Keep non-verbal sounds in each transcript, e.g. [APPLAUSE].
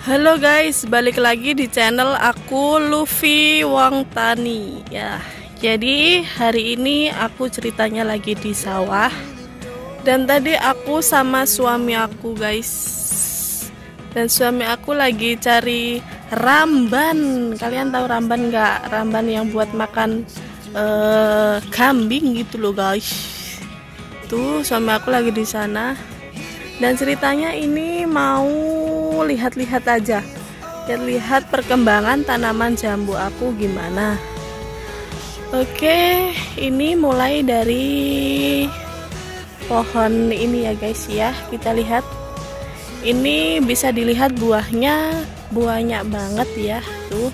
Halo guys, balik lagi di channel aku Luffy Wong Tani ya. Jadi hari ini aku ceritanya lagi di sawah dan tadi aku sama suami aku guys. Dan suami aku lagi cari ramban. Kalian tahu ramban nggak? Ramban yang buat makan uh, kambing gitu loh guys. Tuh suami aku lagi di sana. Dan ceritanya ini mau lihat-lihat aja. Lihat-lihat perkembangan tanaman jambu aku gimana. Oke ini mulai dari pohon ini ya guys ya kita lihat. Ini bisa dilihat buahnya banyak banget ya tuh.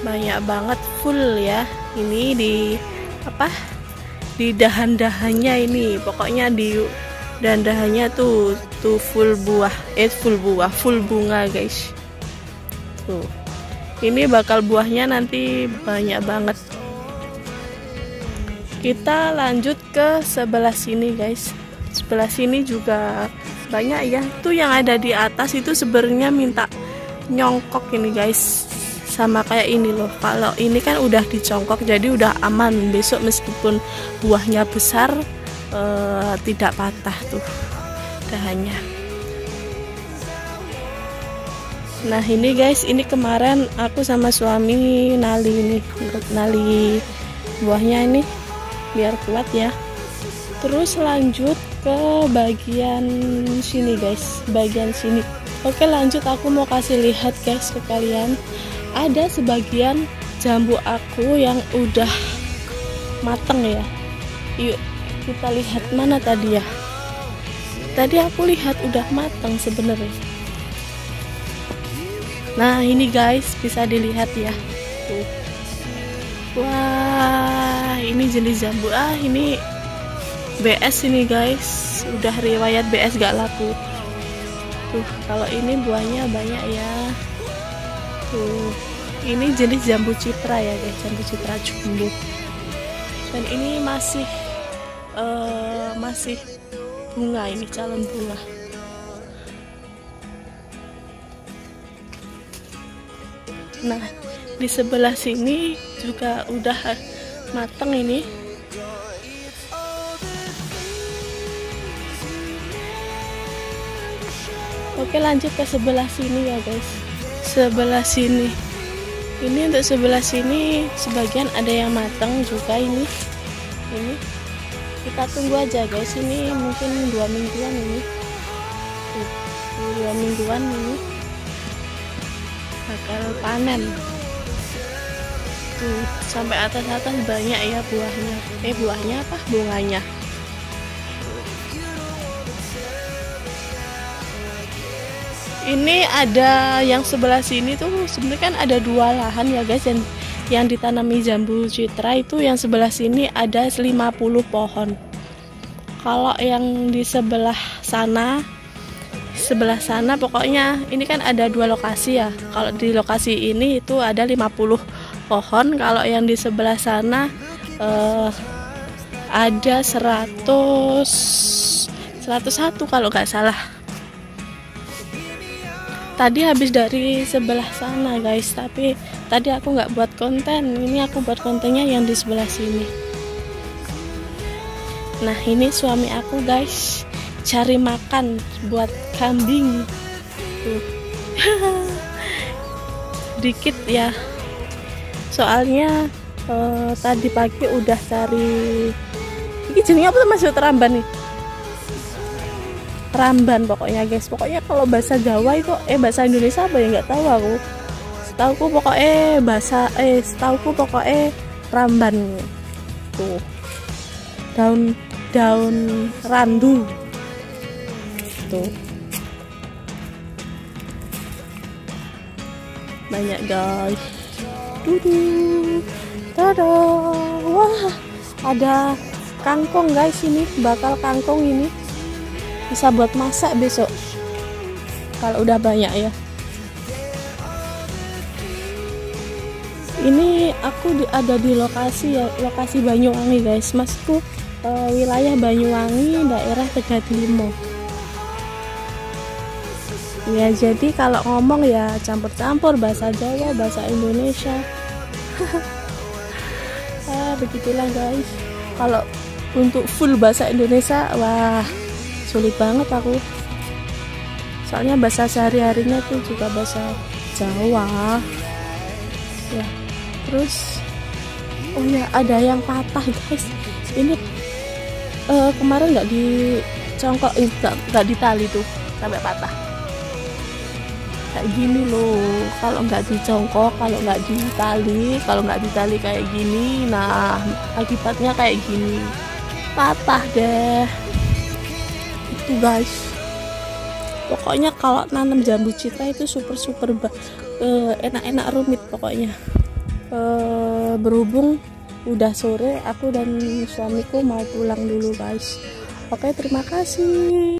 Banyak banget full ya. Ini di apa? Di dahan-dahannya ini pokoknya di dan dahannya tuh tuh full buah. Eh full buah full bunga guys. Tuh. Ini bakal buahnya nanti banyak banget. Kita lanjut ke sebelah sini guys. Sebelah sini juga banyak ya. Tuh yang ada di atas itu sebenarnya minta nyongkok ini guys. Sama kayak ini loh. Kalau ini kan udah dicongkok jadi udah aman. Besok meskipun buahnya besar uh, tidak patah tuh dahannya. Nah ini guys ini kemarin aku sama suami nali ini nali buahnya ini biar kuat ya. Terus lanjut ke bagian sini guys bagian sini. Oke lanjut aku mau kasih lihat guys ke kalian. Ada sebagian jambu aku yang udah mateng ya. Yuk kita lihat mana tadi ya? Tadi aku lihat udah matang sebenarnya. Nah ini guys bisa dilihat ya. Wah ini jenis jambu. Ah ini BS ini guys. Udah riwayat BS gak laku. Tuh kalau ini buahnya banyak ya. Tuh ini jenis jambu citra ya guys jambu citra jumbo dan ini masih uh, masih bunga ini calon bunga. Nah di sebelah sini juga udah mateng ini. Oke lanjut ke sebelah sini ya guys. Sebelah sini. Ini untuk sebelah sini sebagian ada yang matang juga ini. Ini kita tunggu aja guys. Ini mungkin dua mingguan ini. Dua mingguan ini bakal panen. Tuh sampai atas atas banyak ya buahnya. Eh buahnya apa? Bunganya. Ini ada yang sebelah sini tuh sebenarnya kan ada dua lahan ya guys yang yang ditanami jambu citra itu yang sebelah sini ada 50 pohon. Kalau yang di sebelah sana sebelah sana pokoknya ini kan ada dua lokasi ya. Kalau di lokasi ini itu ada 50 pohon. Kalau yang di sebelah sana eh, ada 100 101 kalau nggak salah. Tadi habis dari sebelah sana guys tapi tadi aku nggak buat konten ini aku buat kontennya yang di sebelah sini. Nah ini suami aku guys. Cari makan buat kambing. Tuh. [LAUGHS] Dikit ya. Soalnya uh, tadi pagi udah cari ini jenisnya apa tuh masih teramban nih? Ramban pokoknya guys. Pokoknya kalau bahasa Jawa itu eh bahasa Indonesia apa ya? Nggak tahu aku setauku pokoknya bahasa eh setauku pokoknya ramban tuh daun daun randu. Tuh. Banyak guys. Dudu. Tada. Wah ada kangkong guys ini. Bakal kangkong ini. Bisa buat masak besok. Kalau udah banyak ya ini aku ada di lokasi ya lokasi Banyuwangi guys. Masku e, wilayah Banyuwangi daerah Tegatlimo ya jadi kalau ngomong ya campur-campur bahasa Jawa bahasa Indonesia. [LAUGHS] Ah begitulah guys. Kalau untuk full bahasa Indonesia wah sulit banget aku. Soalnya bahasa sehari-harinya tuh juga bahasa Jawa. Ya terus oh ya ada yang patah guys. Ini uh, kemarin nggak dicongkok eh, nggak ditali tuh sampai patah. Kayak gini loh kalau nggak dicongkok kalau nggak ditali kalau nggak ditali kayak gini nah akibatnya kayak gini. Patah deh. Itu guys. Pokoknya kalau nanam jambu citra itu super super uh, enak-enak rumit pokoknya uh, berhubung udah sore aku dan suamiku mau pulang dulu guys. Oke terima kasih